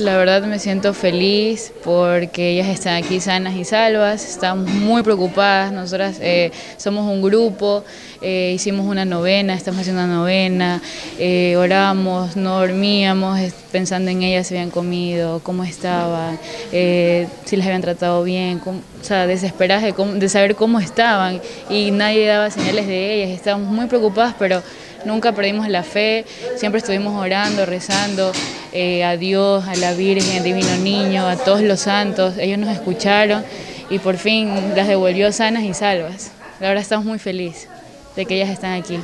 La verdad me siento feliz porque ellas están aquí sanas y salvas, estamos muy preocupadas, nosotras eh, somos un grupo, eh, hicimos una novena, estamos haciendo una novena, eh, oramos, no dormíamos pensando en ellas si habían comido, cómo estaban, si las habían tratado bien, o sea, desesperadas de, de saber cómo estaban. Y nadie daba señales de ellas, estábamos muy preocupadas pero nunca perdimos la fe, siempre estuvimos orando, rezando eh, a Dios, a la Virgen, al Divino Niño, a todos los santos. Ellos nos escucharon y por fin las devolvió sanas y salvas. Ahora estamos muy felices de que ellas están aquí.